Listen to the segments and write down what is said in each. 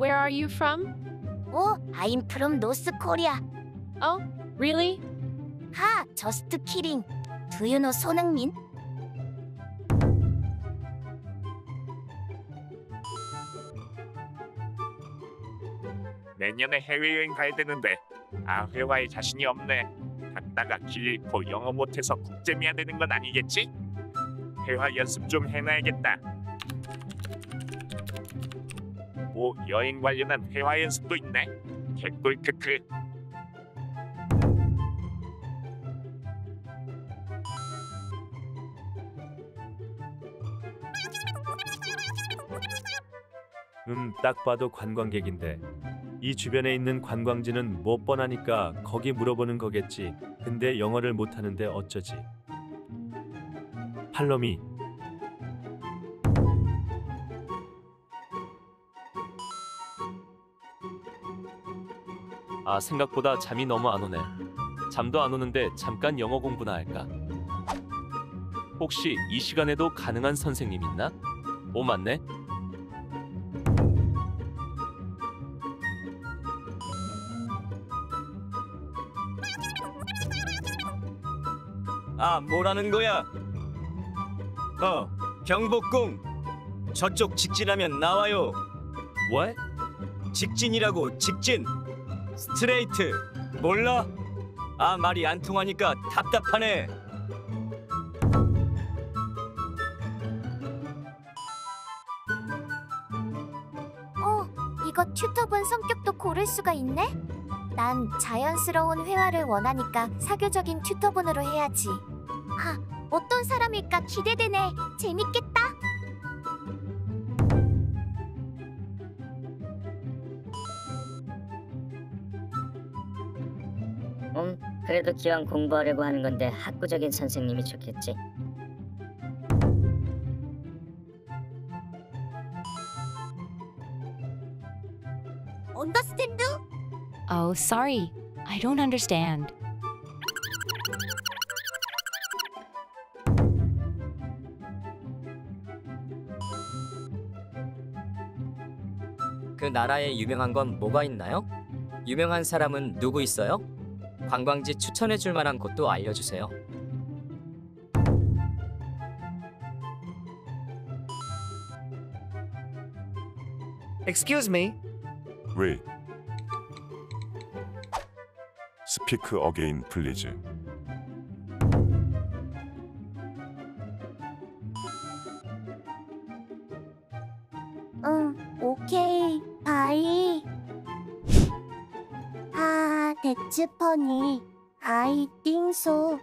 Where are you from? 오, I'm from North Korea. Oh, really? 하, just kidding. Do you know 손흥민? 내년에 해외여행 가야 되는데 아 회화에 자신이 없네. 갔다가 길 잃고 영어 못해서 국제미아 되는 건 아니겠지? 회화 연습 좀 해놔야겠다. 오 여행 관련한 회화 연습도 있네. 개꿀 크크. 음, 딱 봐도 관광객인데 이 주변에 있는 관광지는 못 뻔하니까 거기 물어보는 거겠지. 근데 영어를 못하는데 어쩌지? 팔로미 아 생각보다 잠이 너무 안 오네. 잠도 안 오는데 잠깐 영어 공부나 할까? 혹시 이 시간에도 가능한 선생님 있나? 오 맞네. 아, 뭐라는 거야? 어, 경복궁. 저쪽 직진하면 나와요. What? 직진이라고 직진. 스트레이트. 몰라? 아, 말이 안 통하니까 답답하네. 어, 이거 튜터분 성격도 고를 수가 있네? 난 자연스러운 회화를 원하니까 사교적인 튜터분으로 해야지. 아, 어떤 사람일까 기대되네. 재밌겠다. 음, 그래도 기왕 공부하려고 하는 건데 학구적인 선생님이 좋겠지. 언더스탠드? Oh, sorry. I don't understand. 그 나라에 유명한 건 뭐가 있나요? 유명한 사람은 누구 있어요? 관광지 추천해 줄 만한 곳도 알려주세요. Excuse me. Wait. Speak again, please. 응, 오케이, 바이. 퍼니. 아이, 띵소.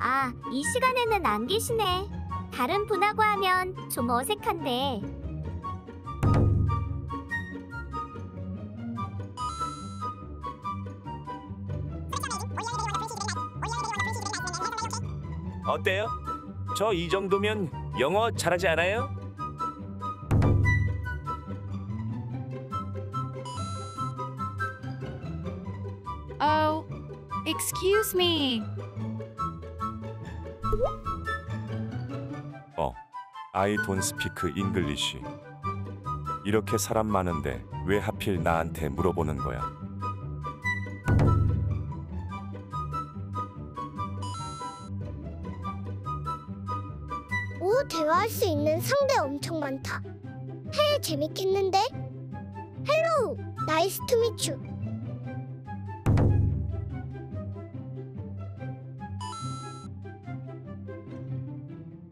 아, 이 시간에는 안 계시네. 다른 분하고 하면 좀 어색한데. 어때요? 저 이 정도면 영어 잘하지 않아요? Excuse me. I don't speak English. 이렇게 사람 많은데 왜 하필 나한테 물어보는 거야? 오, 대화할 수 있는 상대 엄청 많다. 해 재밌겠는데? Hello, nice to meet you.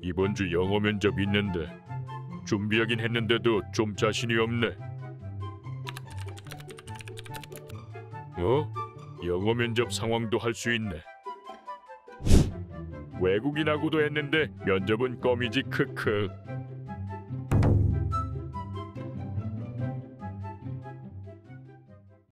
이번 주 영어 면접 있는데 준비하긴 했는데도 좀 자신이 없네. 어? 영어 면접 상황도 할 수 있네. 외국인하고도 했는데 면접은 껌이지 크크.